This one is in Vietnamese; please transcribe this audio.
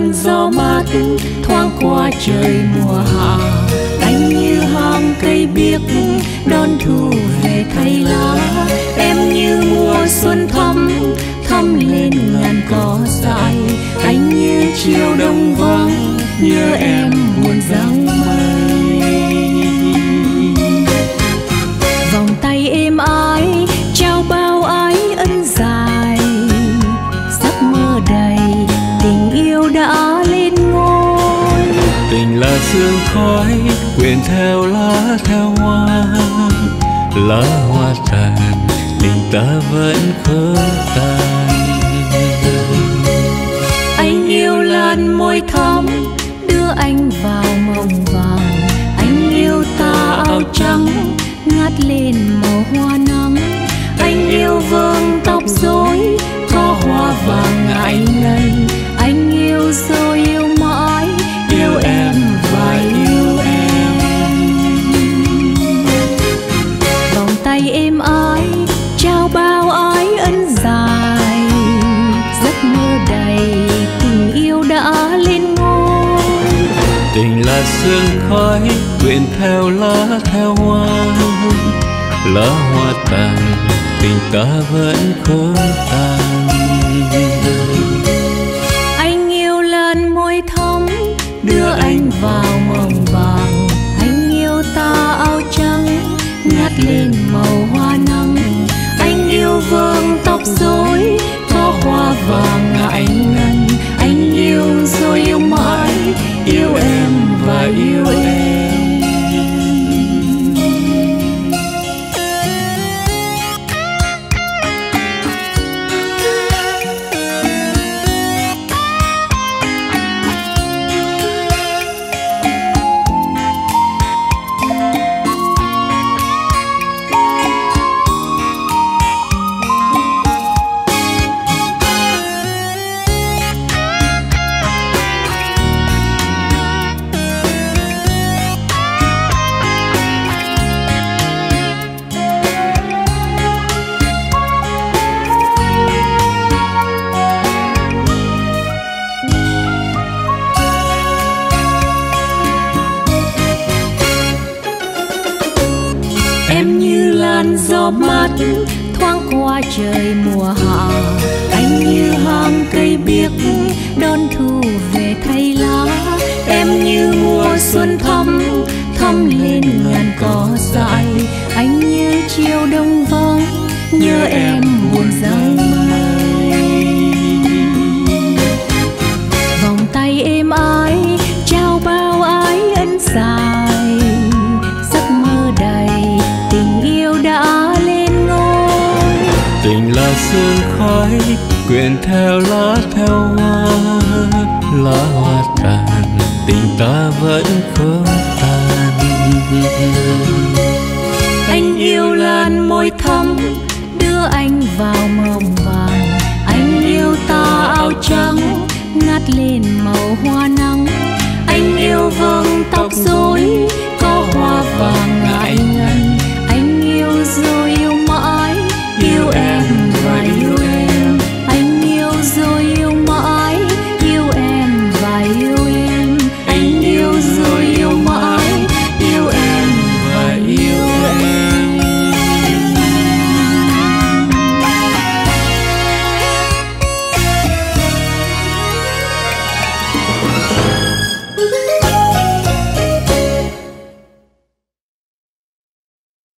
làn gió mát thoáng qua trời mùa hạ. Anh như hàng cây biếc, đón thu về thay lá. Em như mùa xuân thắm thắm lên ngàn cỏ dại. Anh như chiều đông vắng, nhớ em buồn dáng là sương khói, quyện theo lá theo hoa. Lá hoa tàn, tình ta vẫn khơi tàn. Anh yêu lan môi thắm, đưa anh vào tình là sương khói, quyện theo lá theo hoa. Lá hoa tàn, tình ta vẫn khơi. Như gió mát thoáng qua trời mùa hạ. Anh như hàng cây biếc đón thu về thay lá. Em như mùa xuân thắm thắm lên ngàn cỏ dại anh như chiều đông vắng, nhớ em là sương khói, quyện theo lá theo hoa, lá hoa tàn, tình ta vẫn không tàn. Anh yêu lan môi thắm, đưa anh vào mộng vàng. Anh yêu ta áo trắng, ngắt lên màu hoa nắng. Anh yêu vương